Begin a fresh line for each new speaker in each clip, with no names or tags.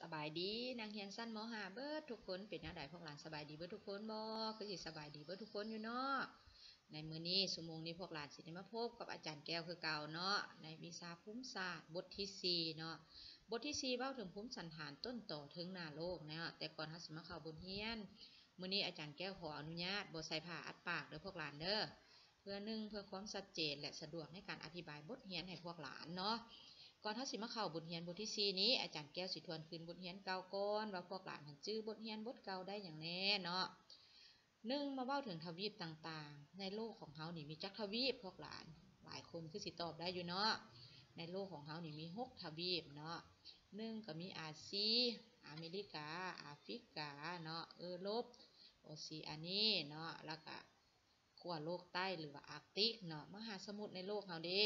สบายดีนางเฮียนสั้นมหาเบิร์ดทุกคนเป็นอะไรพวกหลานสบายดีเบิร์ดทุกคนบ่คือสิสบายดีเบิร์ดทุกคนอยู่เนาะในมื้อนี้สมงนี้พวกหลานสิได้มาพบกับอาจารย์แก้วคือเก่าเนาะในวิชาภูมิศาสตร์บทที่4เนาะบทที่4เว้าถึงภูมิสันฐานต้นต่อถึงหน้าโลกเนาะแต่ก่อนเฮาสิมาเข้าบทเรียนมื้อนี้อาจารย์แก้วขออนุญาตบ่ใส่ผ้าอัดปากเด้อพวกหลานเด้อเพื่อหนึ่งเพื่อความชัดเจนและสะดวกในการอธิบายบทเรียนให้พวกหลานเนาะ ก่อนถ้าสิมาเข้าบทเรียนบทที่ 4 นี้อาจารย์แก้วสิทวนคืนบทเรียนเก่าก่อนว่าพวกหลานหันจื้อบทเรียนบทเก่าได้อย่างแน่เนาะหนึ่งมาเว้าถึงทวีปต่างๆ ในโลกของเฮานี่มีจักทวีปพวกหลานหลายคนคือสิตอบได้อยู่เนาะในโลกของเฮานี่มีหกทวีปเนาะหนึ่งก็มีอาซี อเมริกาแอฟริกาเนาะเออโรปโอซีอานีเนาะแล้วก็ขั้วโลกใต้หรือว่าอาร์กติกเนาะมหาสมุทรในโลกเฮาเด้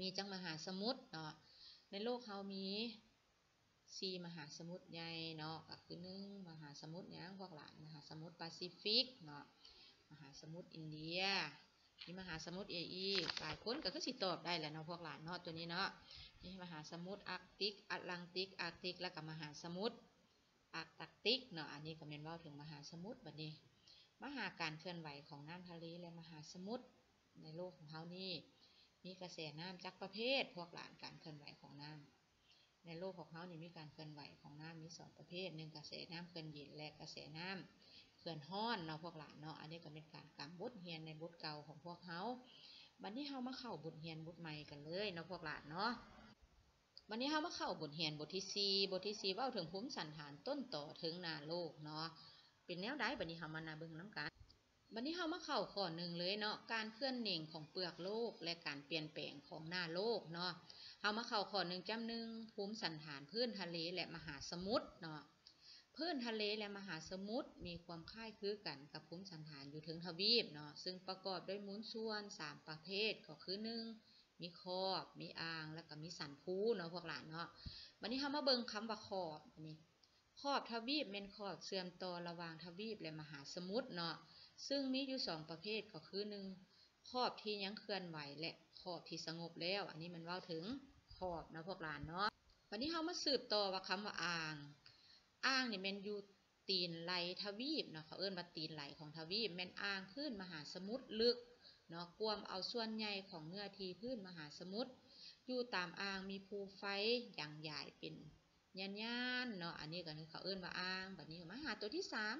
มีจังมหาสมุทรเนาะในโลกเขามีสี่มหาสมุทรใหญ่เนาะก็คือหนึ่งมหาสมุทรอย่างพวกหลานมหาสมุทรแปซิฟิกเนาะมหาสมุทรอินเดียมีมหาสมุทรเออีหลายคนก็คือสิตอบได้แหละเนาะพวกหลานเนาะตัวนี้เนาะนี่มหาสมุทรอาร์กติกแอตแลนติกอาร์กติกแล้วก็มหาสมุทรอาร์กติกเนาะอันนี้ก็เป็นว่าถึงมหาสมุทรบัดนี้ มหาการเคลื่อนไหวของน้ำทะเลและมหาสมุทรในโลกของเขานี่ มีกระแสน้ำจักประเภท พวกหลานการเคลื่อนไหวของน้ำในโลกของเขานี่มีการเคลื่อนไหวของน้ำมีสองประเภทหนึ่งกระแสน้ำเคลื่อนเย็นและกระแสน้ำเคลื่อนห้อนเนาะพวกหลานเนาะอันนี้ก็เป็นการกำบทเฮียนในบทเก่าของพวกเขาวันนี้เขามาเข้าบทเฮียนบทใหม่กันเลยเนาะพวกหลานเนาะวันนี้เขามาเข้าบทเฮียนบทที่สี่บทที่สี่ว่าถึงภูมิสันฐานต้นต่อถึงนาโลกเนาะเป็นแนวใดบันนี้เขามานาเบิ่งน้ำกัน วันนี้เรามาเข้าข้อหนึ่งเลยเนาะการเคลื่อนเหน่งของเปลือกโลกและการเปลี่ยนแปลงของหน้าโลกเนาะเรามาเข้าข้อหนึ่งจำหนึ่งภูมิสันฐานพื้นทะเลและมหาสมุทรเนาะพื้นทะเลและมหาสมุทรมีความคล้ายคลึงกันกับภูมิสันฐานอยู่ถึงทวีปเนาะซึ่งประกอบด้วยมูลส่วนสามประเภทก็คือหนึ่งมีขอบ มีอ่าง แล้วก็มีสันพูเนาะพวกหลานเนาะวันนี้เรามาเบิ่งคำว่าขอบอันนี้ขอบทวีปเป็นขอบเสื่อมต่อระหว่างทวีปและมหาสมุทรเนาะ ซึ่งมีอยู่สองประเภทก็คือหนึ่งขอบที่ยังเคลื่อนไหวและขอบที่สงบแล้ว อันนี้มันว่าถึงขอบนะพวกหลานเนาะวันนี้เรามาสืบต่อว่าคำว่าอ่าง อ่างนี่เป็นอยู่ตีนไหลทวีปเนาะเขาเอิ้นว่าตีนไหลของทวีปแม่นอ่างพื้นมหาสมุทรลึกเนาะกวมเอาส่วนใหญ่ของเนื้อที่พื้นมหาสมุทรอยู่ตามอ่างมีภูไฟอย่างใหญ่เป็นย่านๆเนาะอันนี้ก็คือเขาเอิ้นว่าอ่างแบบนี้มาหาตัวที่สาม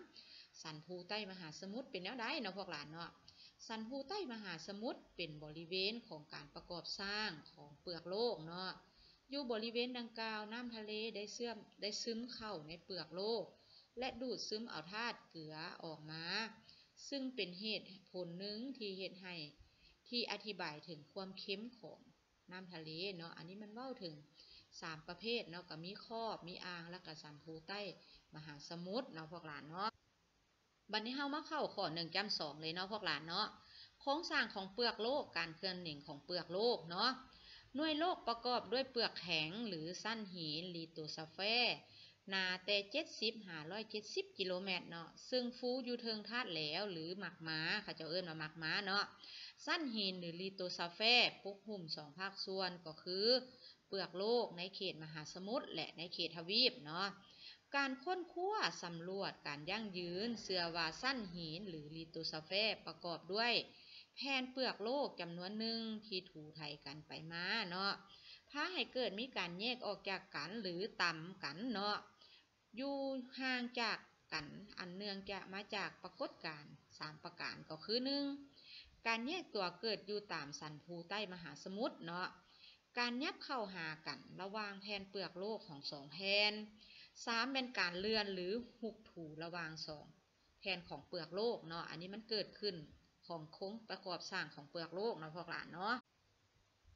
สันภูใต้มหาสมุทรเป็นแนวใดเนาะพวกหลานเนาะสันภูใต้มหาสมุทรเป็นบริเวณของการประกอบสร้างของเปลือกโลกเนาะอยู่บริเวณดังกล่าวน้ำทะเลได้เสื่อมได้ซึมเข้าในเปลือกโลก และดูดซึมเอาธาตุเกลือออกมา ซึ่งเป็นเหตุผลหนึ่งที่เหตุให้ที่อธิบายถึงความเค็มของน้ำทะเลเนาะอันนี้มันเล่าถึงสามประเภทเนาะก็มีครอบมีอ่างและก็สันภูใต้มหาสมุทรเนาะพวกหลานเนาะ บัดนนี้เฮามาเข้าข้อหนึ่งจำสองเลยเนาะพวกหลานเนาะโครงสร้างของเปลือกโลกการเคลื่อนหน่งของเปลือกโลกเนาะหน่วยโลกประกอบด้วยเปลือกแข็งหรือสั้นหินลีโตซาเฟหนาแต่เจ็ดสิบหาร้อยเจ็ดสิบกิโลเมตรเนาะซึ่งฟูอยู่เทิงธาตุแล้วหรือหมักม้าเขาจะเอิ้นว่าหมักม้าเนาะสั้นหินหรือลีโตซาเฟปกหุ่มสองภาคส่วนก็คือ เปลือกโลกในเขตมหาสมุทรและในเขตทวีปเนาะ การค้นคว้าสำรวจการยั่งยืน เสือวาสั้นหิน หรือลิโตซาเฟประกอบด้วย แผ่นเปลือกโลกจำนวนหนึ่งที่ถูไทยกันไปมาเนาะพาให้เกิดมีการแยกออกจากกันหรือต่ำกันเนาะอยู่ห่างจากกันอันเนื่องจากมาจากปรากฏการณ์สามประการก็คือหนึ่งการแยกตัวเกิดอยู่ตามสันภูใต้มหาสมุทรเนาะการยับเข้าหากันระหว่างแผ่นเปลือกโลกของสองแผ่น สามเป็นการเลื่อนหรือหุกถูระว่างสองแผ่นของเปลือกโลกเนาะอันนี้มันเกิดขึ้นของโค้งประกอบสร้างของเปลือกโลกเนาะพวกหลานเนาะ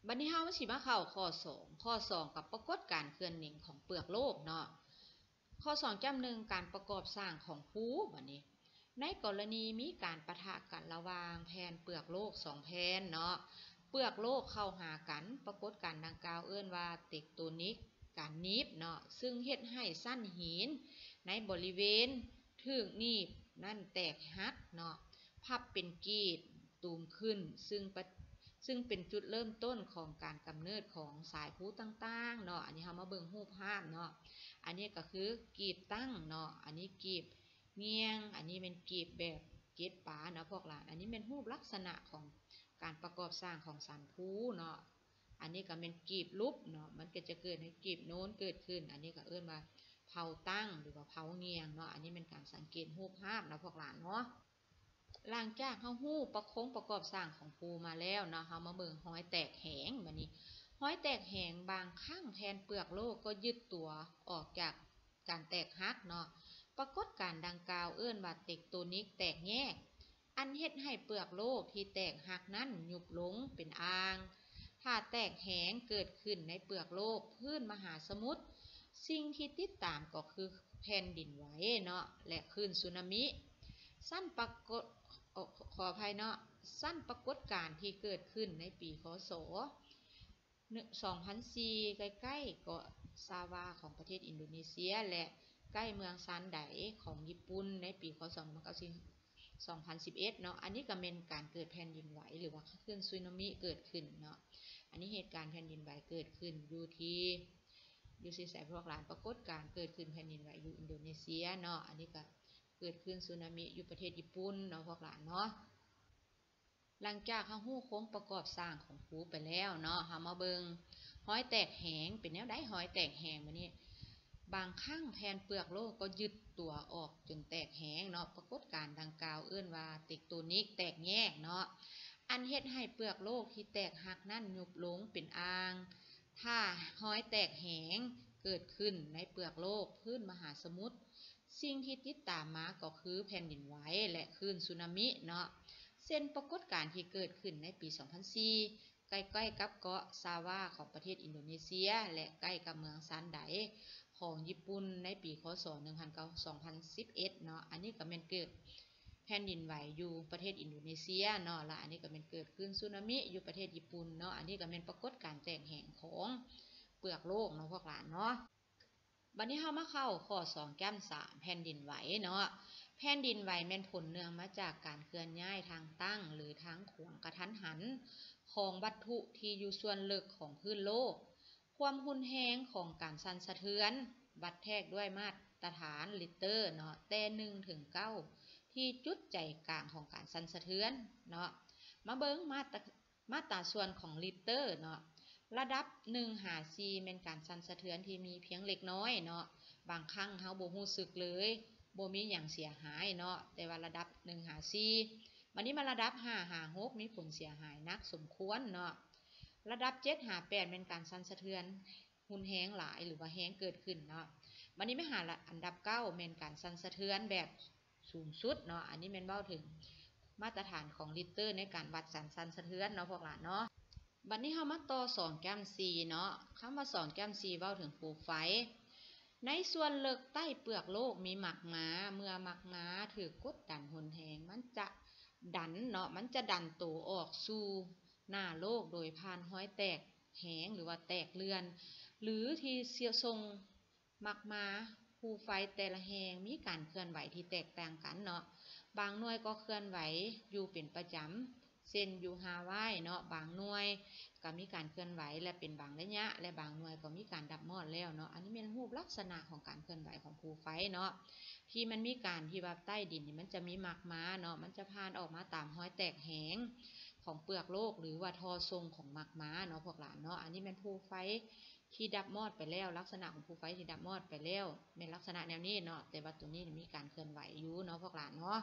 บัดนี้เฮามาสิมาเข้าข้อสองข้อสองกับปรากฏการเคลื่อนหนิ่งของเปลือกโลกเนาะข้อสองจำหนึ่งการประกอบสร้างของภูบัดนี้ ในกรณีมีการปะทะกันระว่างแผ่นเปลือกโลกสองแผ่นเนาะเปลือกโลกเข้าหากันปรากฏการดังกล่าวเอื้อนว่าเทกโตนิก การนีบเนาะซึ่งเฮ็ดให้สั้นหิน ในบริเวณถึกนีบนั่นแตกหักเนาะพับเป็นกีดตูมขึ้น ซึ่งซึ่งเป็นจุดเริ่มต้นของการกำเนิดของสายพูต่างๆเนาะอันนี้เรามาเบิ่งรูปภาพเนาะอันนี้ก็คือกีบตั้งเนาะอันนี้กีบเงียง อันนี้เป็นกีบแบบเกตปาเนาะพวกหลานอันนี้เป็นรูปลักษณะของการประกอบสร้างของสารพูเนาะ อันนี้ก็เป็นกีบลุบเนาะ มันก็จะเกิดให้กีบโน้นเกิดขึ้น อันนี้ก็เอื้นมาเผาตั้งหรือว่าเผาเงียงเนาะ อันนี้เป็นการสังเกตรูปภาพนะพวกหลานเนาะหลังจากเฮาฮู้ประคงประกอบสร้างของปูมาแล้วเนาะเฮามาเบิ่งห้อยแตกแหงแบัดนี้ห้อยแตกแหงบางข้างแผ่นเปลือกโลกก็ยึดตัวออกจากการแตกหักเนาะ ปรากฏการดังกล่าวเอื้นว่าเทคโตนิกแตกแยก อันเฮ็ดให้เปลือกโลกที่แตกหักนั้นหยุบลงเป็นอ่าง ถ้าแตกแหงเกิดขึ้นในเปลือกโลกพื้นมหาสมุทรสิ่งที่ติดตามก็คือแผ่นดินไหวเนาะและคลื่นสึนามิ สั้นปรากฏขออภัยเนาะสั้นปรากฏการที่เกิดขึ้นในปีคศ2004ใกล้ๆเกาะซาวาของประเทศอินโดนีเซีย และใกล้เมืองซานไดของญี่ปุ่นในปีคศ2011เนาะอันนี้ก็เป็นการเกิดแผ่นดินไหวหรือว่าคลื่นสึนามิเกิดขึ้นเนาะ อันนี้เหตุการณ์แผ่นดินไหวเกิดขึ้นอยู่ที่อยู่ที่สายพวกหลานปรากฏการเกิดขึ้นแผ่นดินไหวอยู่อินโดนีเซียเนาะอันนี้ก็เกิดขึ้นสึนามิอยู่ประเทศญี่ปุ่นเนาะพวกหลานเนาะหลังจากเฮาฮู้โค้งประกอบสร้างของภูไปแล้วเนาะเฮามาเบิงห้อยแตกแหงเป็นแนวใดห้อยแตกแหงมื้อนี้บางครั้งแผ่นเปลือกโลกก็ยึดตัวออกจนแตกแหงเนาะปรากฏการดังกล่าวเอื้นว่าเทคโตนิกแตกแยกเนาะ อันเฮ็ดให้เปลือกโลกที่แตกหักนั่นยุบลงเป็นอ่าง ถ้าห้อยแตกแหงเกิดขึ้นในเปลือกโลกพื้นมหาสมุทร สิ่งที่ติดตามมาก็คือแผ่นดินไหวและคลื่นสึนามิเนาะ เส้นปรากฏการณ์ที่เกิดขึ้นในปี 2004 ใกล้ๆกับเกาะซาวาของประเทศอินโดนีเซีย และใกล้กับเมืองซานไดของญี่ปุ่นในปี คศ2011 เนาะ อันนี้ก็แม่นเกิด แผ่นดินไหวอยู่ประเทศอินโดนีเซียเนาะและอันนี้ก็เป็นเกิดขึ้นสึนามิอยู่ประเทศญี่ปุ่นเนาะอันนี้ก็เป็นปรากฏการแตกแห่งของเปลือกโลกเนาะพวกหลานเนาะบัดนี้เฮามาเข้าข้อ2แก้ม3แผ่นดินไหวเนาะแผ่นดินไหวแม่นผลเนื่องมาจากการเคลื่อนย้ายทางตั้ง หรือทางขวางกระทันหัน ของวัตถุที่อยู่ส่วนลึกของพื้นโลก ความหุนแรงของการสั่นสะเทือน วัดแทกด้วยมาตรฐานลิตรเนาะแต่1ถึง9 ที่จุดใจกลางของการสั่นสะเทือนเนาะมาเบิ่งมาตรมาตราส่วนของลิตรเนาะระดับ1หา4เป็นการสั่นสะเทือนที่มีเพียงเล็กน้อยเนาะบางครั้งเฮาบ่รู้สึกเลยบ่มีหยังเสียหายเนาะแต่ว่าระดับ1หา4วันนี้มาระดับ5หา6มีผลเสียหายนักสมควรเนาะระดับ7หา8เป็นการสั่นสะเทือนหุนแฮงหลายหรือว่าแฮงเกิดขึ้นเนาะวันนี้ไม่หาอันดับ9เป็นการสั่นสะเทือนแบบ สูงสุดเนาะอันนี้แม่นเว้าถึงมาตรฐานของลิตรในการวัดสันสันสะเทือนเนาะพวกหลานเนาะบัดนี้เฮามาต่อ2แก้ม4เนาะคำว่า2แก้ม4เว้าถึงภูไฟ ในส่วนเลิกใต้เปลือกโลกมีหมักม้า เมื่อหมักม้าถือกดดันหนแหงมันจะดันเนาะมันจะดันตัวออกสู่หน้าโลกโดยผ่านห้อยแตกแหงหรือว่าแตกเลือน หรือที่เสียทรงหมักม้า ภูไฟแต่ละแหงมีการเคลื่อนไหวที่แตกต่างกันเนาะ บางหน่วยก็เคลื่อนไหวอยู่เป็นประจำเช่นอยู่ฮาวายเนาะ บางหน่วยก็มีการเคลื่อนไหวและเป็นบางระยะ และบางหน่วยก็มีการดับมอดแล้วเนาะ อันนี้เป็นรูปลักษณะของการเคลื่อนไหวของภูไฟเนาะ ที่มันมีการที่ว่าใต้ดินนี่มันจะมีหมากม้าเนาะ มันจะผ่านออกมาตามห้อยแตกแหง ของเปลือกโลกหรือว่าทอทรงของหมากม้าเนาะพวกหลานเนาะอันนี้เป็นภูไฟที่ดับมอดไปแล้ว ลักษณะของภูไฟที่ดับมอดไปแล้วเป็นลักษณะแนวนี้เนาะแต่ว่าตัวนี้มีการเคลื่อนไหวอยู่เนาะพวกหลานเนาะ